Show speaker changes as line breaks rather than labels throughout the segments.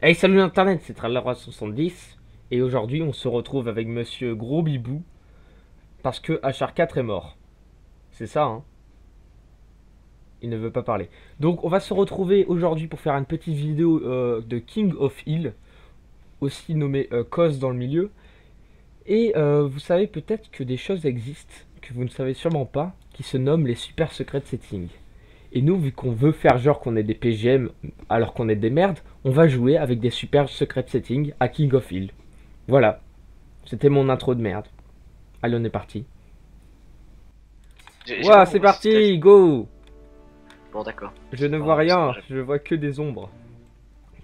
Hey salut internet, c'est Tralera70 et aujourd'hui on se retrouve avec monsieur Gros Bibou parce que HR4 est mort. C'est ça hein? Il ne veut pas parler. Donc on va se retrouver aujourd'hui pour faire une petite vidéo euh, de King of Hill, aussi nommé euh, Cause dans le milieu. Et euh, vous savez peut-être que des choses existent que vous ne savez sûrement pas qui se nomment les super secrets settings. Et nous, vu qu'on veut faire genre qu'on est des PGM alors qu'on est des merdes, on va jouer avec des super secret settings à King of Hill. Voilà. C'était mon intro de merde. Allez, on est parti. Ouah, c'est parti, go
Bon, d'accord.
Je ne vois rien, je vois que des ombres.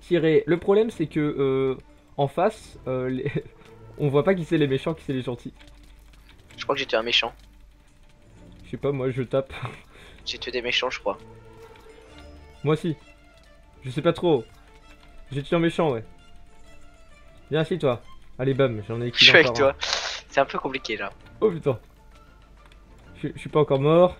Tirer. Le problème, c'est que euh, en face, euh, les... on voit pas qui c'est les méchants, qui c'est les gentils.
Je crois que j'étais un méchant.
Je sais pas, moi je tape.
J'ai tué des méchants, je crois.
Moi aussi. Je sais pas trop. J'ai tué un méchant, ouais. Viens ici, toi. Allez, bam, j'en ai
Je suis avec toi. C'est un peu compliqué, là.
Oh putain. Je, suis pas encore mort.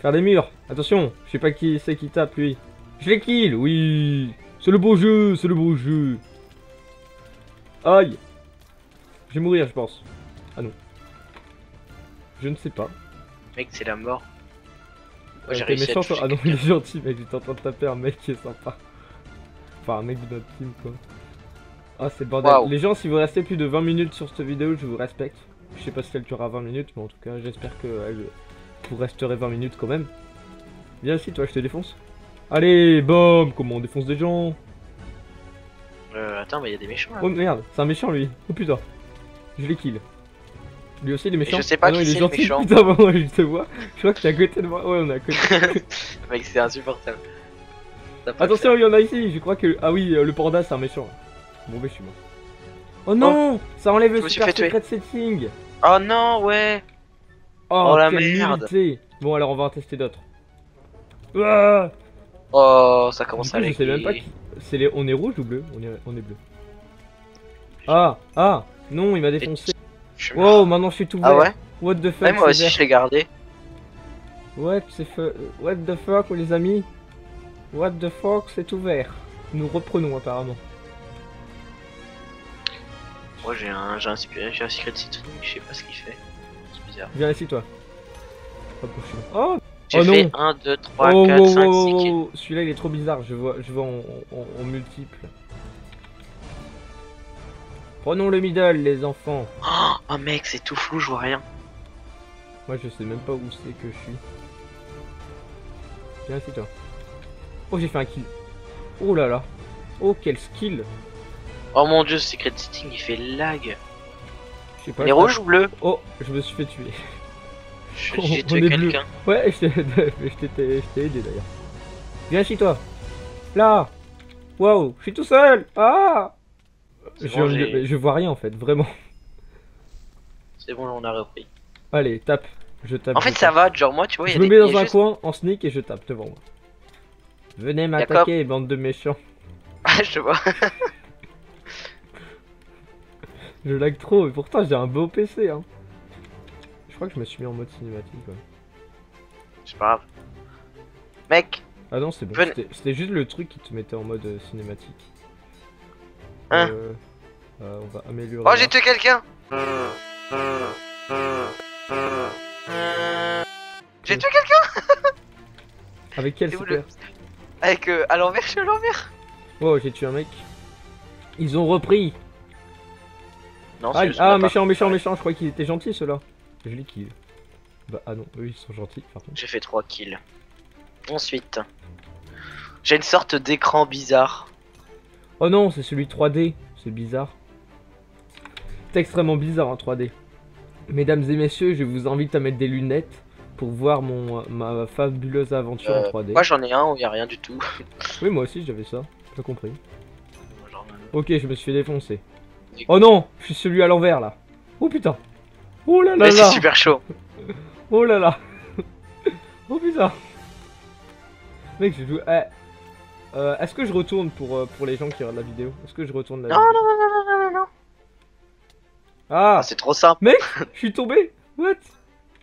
Faire des murs. Attention, je sais pas qui c'est qui tape, lui. Je l'ai kill, oui. C'est le beau jeu, c'est le beau jeu. Aïe. Je vais mourir, je pense. Ah non. Je ne sais pas.
Mec, c'est la mort.
Moi, j'ai réussi méchant, à Ah non, il est gentil, mec. J'étais en train de taper un mec qui est sympa. Enfin, un mec de notre team, quoi. Ah, c'est bordel. Les gens, si vous restez plus de 20 minutes sur cette vidéo, je vous respecte. Je sais pas si elle durera 20 minutes, mais en tout cas, j'espère que vous resterez 20 minutes quand même. Viens ici, toi, je te défonce. Allez, boum Comment on défonce des gens?
Euh, attends, mais il y a des méchants là.
Oh merde, c'est un méchant lui. Oh putain. Je l'ai kill. Lui aussi, il est méchant.
je sais pas
ah non,
qui
il est
gentil.
Méchant. Putain, moi, je te vois. Je crois que t'es à côté de moi. Ouais, on est à côté.
Mec, c'est insupportable.
Attention, il y en a ici. Je crois que. Ah oui, euh, le panda, c'est un méchant. Bon, bah, je suis mort. Oh non Ça enlève le super secret setting.
Oh non, ouais.
Oh, oh la merde. Bon, alors on va en tester d'autres. Ah
oh, ça commence à aller.
Je sais même pas qui... c'est les... On est rouge ou bleu? On est... on est bleu. Ah Ah Non, il m'a défoncé. Wow, maintenant je suis tout
vert. Ah ouais
What the fuck
Moi aussi je l'ai gardé.
What, What the fuck les amis What the fuck c'est ouvert. Nous reprenons apparemment.
Moi j'ai un, j'ai un, un secret citron, je sais pas ce qu'il fait. C'est bizarre.
Viens ici toi.
Oh J'ai oh fait 1, 2, 3, 4, 5, 6
Celui-là il est trop bizarre, je vois, je vois en, en multiple. Prenons le middle, les enfants.
Oh, mec, c'est tout flou, je vois rien.
Moi, je sais même pas où c'est que je suis. Viens ici, toi. Oh, j'ai fait un kill. Oh là là. Oh, quel skill.
Oh mon dieu, Secret Setting, il fait lag.
Je sais pas.
Les rouges ou bleus
Oh, je me suis fait tuer.
J'ai tué quelqu'un.
Ouais, je t'ai aidé d'ailleurs. Viens ici, toi. Là. Wow, je suis tout seul. Ah je, vois rien en fait, vraiment.
C'est bon, on a repris.
Allez, tape. Je tape.
En fait, ça va, genre moi, tu vois.
Je me mets dans un coin en sneak et je tape devant moi. Venez m'attaquer, bande de méchants.
Ah, je vois.
je lag trop, et pourtant j'ai un beau PC. Hein. Je crois que je me suis mis en mode cinématique.
C'est pas grave. Mec.
Ah non, c'est bon. C'était juste le truc qui te mettait en mode euh, cinématique.
Hein
euh, euh, on va améliorer.
Oh, j'ai tué quelqu'un J'ai tué quelqu'un
Avec quel super
Avec euh, à l'envers, je suis à l'envers
Oh, j'ai tué un mec. Ils ont repris
Non,
Ah, ah méchant, méchant, méchant, je crois qu'ils étaient gentils ceux-là. Je les kill. Bah, ah non, eux ils sont gentils par contre.
J'ai fait 3 kills. Ensuite, j'ai une sorte d'écran bizarre.
Oh non, c'est celui 3D. C'est bizarre. C'est extrêmement bizarre en 3D. Mesdames et messieurs, je vous invite à mettre des lunettes pour voir mon ma fabuleuse aventure en 3D.
Euh, moi j'en ai un où il n'y a rien du tout.
oui, moi aussi j'avais ça. J'ai compris. Ok, je me suis fait défoncer. Oh non, je suis celui à l'envers là. Oh putain. Oh là là là.
c'est super chaud.
oh là là. oh putain. Mec, je joue. Eh, euh, Est-ce que je retourne pour, euh, pour les gens qui regardent la vidéo Est-ce que je retourne la
non,
vidéo
Non, non, non, non, non, non,
Ah,
ah C'est trop simple
Mec, je suis tombé What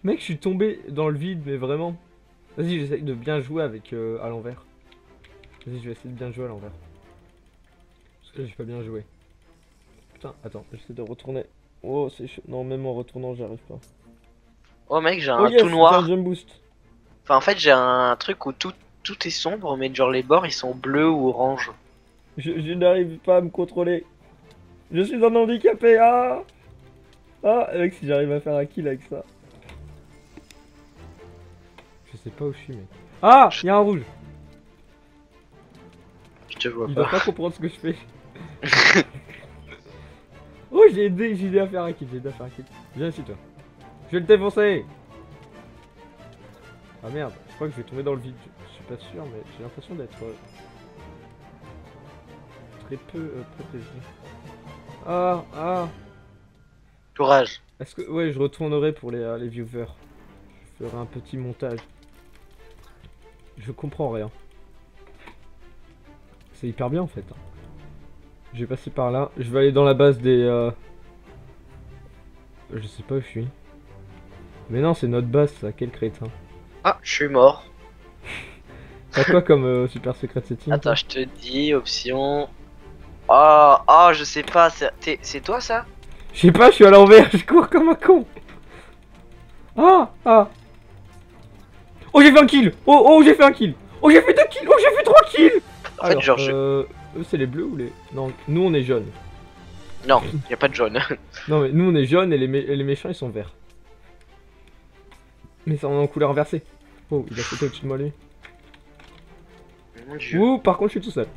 Mec, je suis tombé dans le vide, mais vraiment. Vas-y, j'essaye de bien jouer avec euh, à l'envers. Vas-y, je vais essayer de bien jouer à l'envers. J'ai pas bien joué. Putain, attends, j'essaie de retourner. Oh, c'est chaud. Non, même en retournant, j'arrive pas.
Oh mec, j'ai un
oh yes,
tout noir.
un jump boost.
Enfin, en fait, j'ai un truc où tout, tout est sombre, mais genre les bords ils sont bleus ou orange.
Je, je n'arrive pas à me contrôler. Je suis un handicapé. Ah Ah, mec, si j'arrive à faire un kill avec ça. Je sais pas où je suis, mec. Ah Il y a un rouge.
Je te vois
Il
pas.
doit pas comprendre ce que je fais. oh, j'ai aidé, j'ai aidé à faire un kill. J'ai aidé à faire un kill. Viens ici, toi. Je vais le défoncer. Ah merde, je crois que je vais tomber dans le vide. Pas sûr, mais j'ai l'impression d'être euh, très peu euh, protégé. Ah, ah.
Courage.
Est-ce que ouais, je retournerai pour les, euh, les viewers. Je ferai un petit montage. Je comprends rien. C'est hyper bien en fait. hein. Je vais passer par là. Je vais aller dans la base des. euh, Je sais pas où je suis. Mais non, c'est notre base, ça. Quel crétin.
Ah, je suis mort.
T'as quoi comme euh, super secret setting
Attends, je te dis, option. Oh, oh, je sais pas, c'est toi ça?
Je sais pas, je suis à l'envers, je cours comme un con. Ah Ah Oh, j'ai fait un kill Oh, oh, j'ai fait un kill Oh, j'ai fait deux kills Oh, j'ai fait trois kills
En fait, genre, je-
euh, eux, c'est les bleus ou les... Non, nous, on est jaunes.
Non, y a pas de jaune.
Non, mais nous, on est jaunes et les, mé- et les méchants, ils sont verts. Mais ça, on est en couleur inversée. Oh, il a sauté au-dessus de moi, lui.
Mon dieu.
Ouh, par contre, je suis tout seul.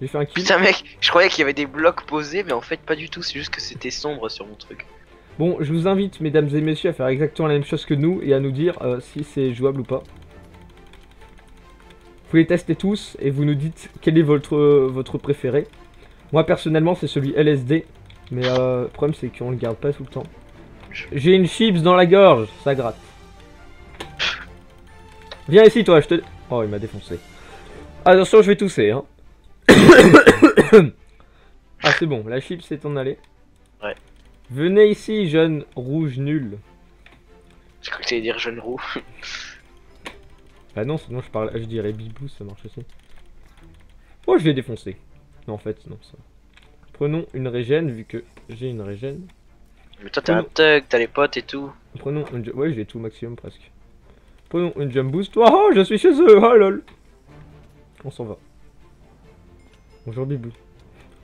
J'ai fait un kill.
Putain, mec, je croyais qu'il y avait des blocs posés, mais en fait, pas du tout, c'est juste que c'était sombre sur mon truc.
Bon, je vous invite, mesdames et messieurs, à faire exactement la même chose que nous et à nous dire euh, si c'est jouable ou pas. Vous les testez tous et vous nous dites quel est votre, votre préféré. Moi, personnellement, c'est celui LSD. Mais euh, le problème, c'est qu'on le garde pas tout le temps. J'ai une chips dans la gorge, ça gratte. Viens ici, toi, je te. Oh, il m'a défoncé. Attention, je vais tousser, hein. ah, c'est bon, la chips est en allée.
Ouais.
Venez ici, jeune rouge nul.
J'ai cru que t'allais dire jaune roux.
Ah non, sinon je parle, je dirais bibou, ça marche aussi. Oh, je l'ai défoncé. Non, en fait, non, ça. Prenons une régène, vu que j'ai une régène.
Mais toi, t'as un thug, t'as les potes et tout.
Prenons une... Ouais, j'ai tout maximum presque. Prenons une jump boost. Oh, oh, je suis chez eux, oh lol. On s'en va. Bonjour bibou.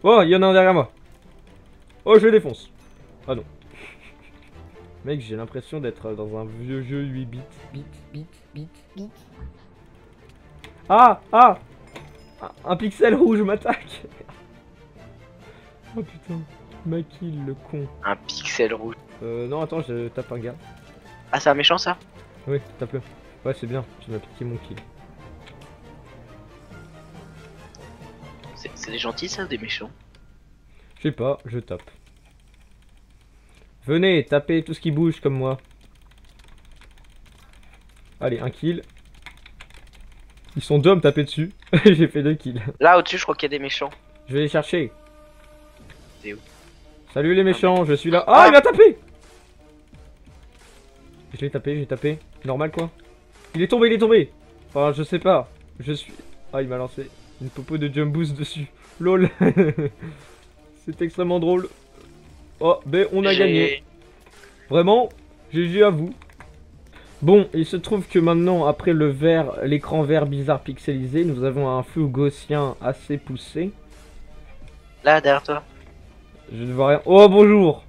Oh, il y en a un derrière moi. Oh, je le défonce. Ah non. Mec, j'ai l'impression d'être dans un vieux jeu 8 bits. Bits, bits, bits, bits. Ah, ah Un- pixel rouge m'attaque. Oh putain. Ma kill, le con.
Un pixel rouge.
Euh, non, attends, je tape un gars.
Ah, c'est un méchant ça?
Oui, tape-le. Ouais, c'est bien, tu m'as piqué mon kill.
C'est des gentils ça, ou des méchants?
Je sais pas, je tape. Venez, tapez tout ce qui bouge comme moi. Allez, un kill. Ils sont deux à me taper dessus. J'ai fait deux kills.
Là, au-dessus, je crois qu'il y a des méchants.
Je vais les chercher.
T'es où?
Salut les méchants, je suis là. Ah,
Ah.
il m'a tapé Je l'ai tapé, j'ai tapé. Normal quoi Il est tombé, il est tombé Enfin, je sais pas. Je suis... Ah, il m'a lancé une popo de jump boost dessus. LOL C'est extrêmement drôle. Oh, ben on a gagné. Vraiment, GG à vous. Bon, il se trouve que maintenant, après le vert, l'écran vert bizarre pixelisé, nous avons un flou gaussien assez poussé.
Là, derrière toi.
Je ne vois rien. Oh bonjour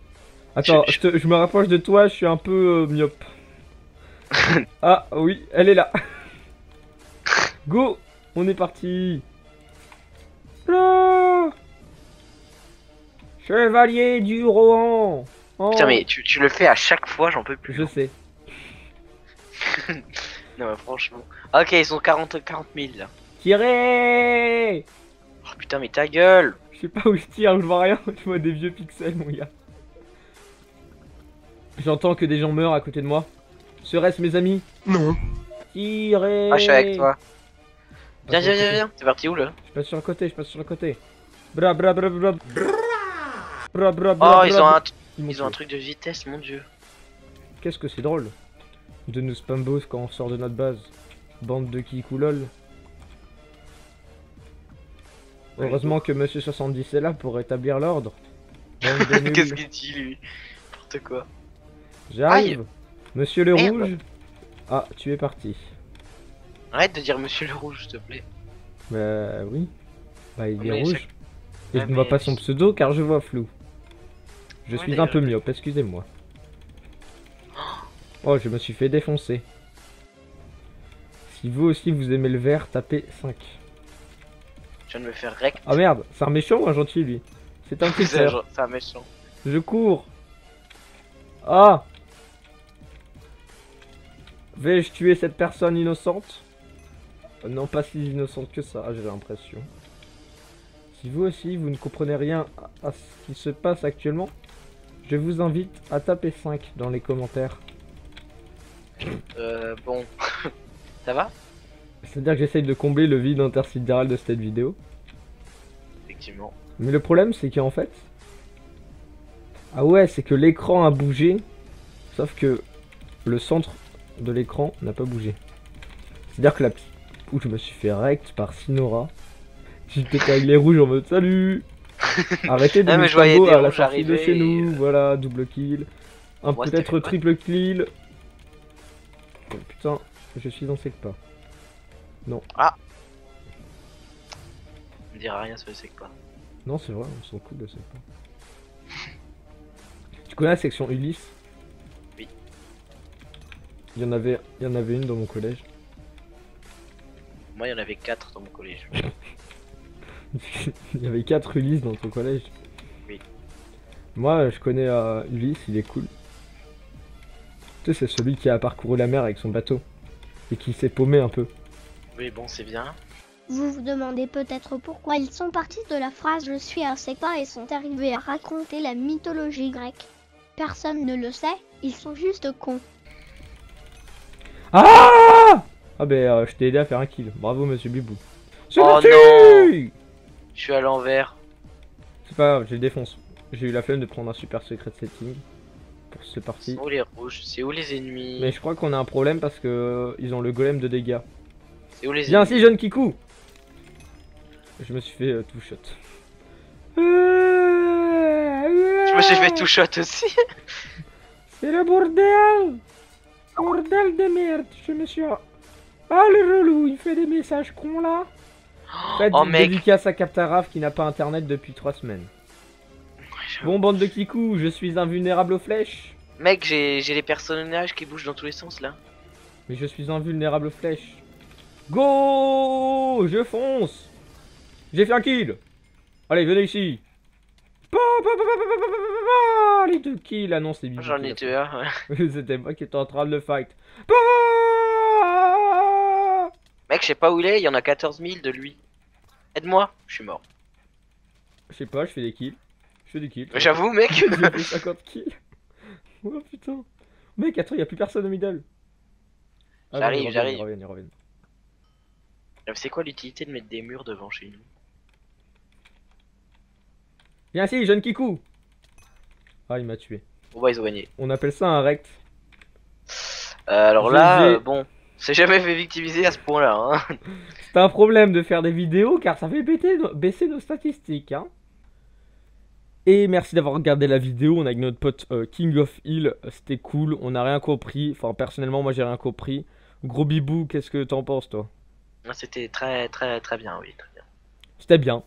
Attends,
Je-
je me rapproche de toi, je suis un peu euh, myope. ah oui, elle est là. Go On est parti Là Chevalier du Rohan Oh,
Putain, mais tu, tu le fais à chaque fois, j'en peux plus.
Je sais.
Non, mais franchement. Ah, Ok, ils sont 40, 40 000 là.
Tirez
Oh putain, mais ta gueule
Je sais pas où je tire, je vois rien, je vois des vieux pixels mon gars. J'entends que des gens meurent à côté de moi. Serait-ce mes amis
Non.
Tirez
Ah, je suis avec toi. Viens, viens, viens, viens. T'es parti où là
Je passe sur le côté, je passe sur le côté. Bra bra bra bra. Bra bra
Oh,
bra.
ils
bra,
ont un,
Ils
ils ont un truc de vitesse, mon dieu.
Qu'est-ce que c'est drôle de nous spambos quand on sort de notre base. Bande de kikoulol. Heureusement que Monsieur 70 est là pour rétablir l'ordre.
Qu'est-ce qu'il dit lui? N'importe quoi.
J'arrive. Monsieur le
Merde.
rouge. Ah, tu es parti.
Arrête de dire monsieur le rouge, s'il te plaît.
Bah oui. Bah il est
Mais
rouge. Et je ne vois pas son pseudo car je vois flou. Je
Ouais,
suis un peu myope, excusez-moi. Oh, je me suis fait défoncer. Si vous aussi vous aimez le vert, tapez 5.
Je viens de me faire rect.
Ah merde, c'est un méchant ou un gentil lui? C'est un
genre- c'est un méchant.
Je cours. Ah Vais-je tuer cette personne innocente? Euh, Non, pas si innocente que ça, j'ai l'impression. Si vous aussi, vous ne comprenez rien à, à ce qui se passe actuellement, je vous invite à taper 5 dans les commentaires.
Euh, bon. Ça va?
C'est-à-dire que j'essaye de combler le vide intersidéral de cette vidéo.
Effectivement.
Mais le problème, c'est qu'en fait... Ah ouais, c'est que l'écran a bougé, sauf que le centre de l'écran n'a pas bougé. C'est-à-dire que la petite... Ouh, je me suis fait rect par Sinora. J'étais avec les rouges en mode salut Arrêtez de
Ah,
nous
mais je voyais
sabot
des
à la sortie de chez nous,
euh,
voilà, double kill. Un peut-être triple kill. Oh, putain, je suis dans cette pas.
On dira rien sur le.
Non, c'est vrai, on s'en cool de pas. Tu connais la section Ulysse? Il y en avait, il y en avait une dans mon collège.
Moi, il y en avait 4 dans mon collège.
il y avait 4 Ulysse dans ton collège.
Oui.
Moi, je connais euh, Ulysse, il est cool. Tu sais, c'est celui qui a parcouru la mer avec son bateau. Et qui s'est paumé un peu.
Oui, bon, c'est bien.
Vous vous demandez peut-être pourquoi ils sont partis de la phrase Je suis un secta et sont arrivés à raconter la mythologie grecque. Personne ne le sait, ils sont juste cons.
Ah Ah ben, euh, je t'ai aidé à faire un kill. Bravo, monsieur Bibou. C'est
Oh non Je suis à l'envers.
C'est pas grave, je les défonce. J'ai eu la flemme de prendre un super secret setting pour ce parti.
C'est où les rouges C'est où les ennemis
Mais je crois qu'on a un problème parce que euh, ils ont le golem de dégâts.
C'est où les
Viens
ennemis
ici, jeune Kikou Je me suis fait euh, tout shot.
Je me suis fait tout shot aussi.
C'est le bordel Bordel de merde, je me suis... Ah le relou, il fait des messages cons là Faites
Oh, mec.
dédicace à Captaraf qui n'a pas internet depuis 3 semaines. Bon bande de Kikou, je suis invulnérable aux flèches.
Mec, j'ai j'ai les personnages qui bougent dans tous les sens là.
Mais je suis invulnérable aux flèches. Go Je fonce J'ai fait un kill Allez, venez ici Les deux kills non, c'est Bibi
J'en ai tué un. ouais.
C'était moi qui étais en train de le fight.
Mec, je sais pas où il est, il y en a 14 000 de lui. Aide-moi, je suis mort.
Je sais pas, je fais des kills. Je fais des kills.
J'avoue, mec.
J'ai fait 50 kills. Oh putain. Mec, attends, y a plus personne au middle. Ah,
J'arrive, j'arrive. C'est quoi l'utilité de mettre des murs devant chez nous?
Viens ici, jeune Kikou Ah, il m'a tué.
Bon bah ils ont gagné.
On appelle ça un rect.
Euh, alors là, euh, bon, c'est jamais fait victimiser à ce point-là. Hein.
C'est un problème de faire des vidéos car ça fait baisser nos, baisser nos statistiques. Hein. Et merci d'avoir regardé la vidéo. On a avec notre pote euh, King of Hill. C'était cool. On n'a rien compris. Enfin, personnellement, moi j'ai rien compris. Gros bibou, qu'est-ce que t'en penses, toi?
C'était très très très bien, oui, très bien.
C'était bien.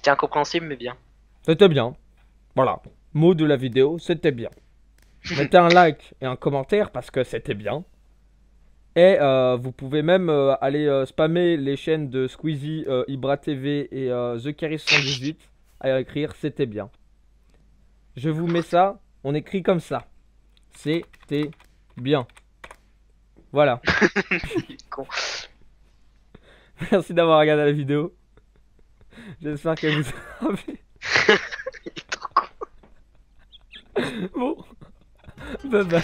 C'était incompréhensible mais bien.
C'était bien. Voilà. Mot de la vidéo, c'était bien. Mettez un like et un commentaire parce que c'était bien. Et euh, vous pouvez même euh, aller euh, spammer les chaînes de Squeezie, Ibra TV et The Carry 118 à écrire c'était bien. Je vous mets ça, on écrit comme ça. C'était bien. Voilà. Merci d'avoir regardé la vidéo. J'espère que vous avez.
Il est trop con.
Bon. Bye bye.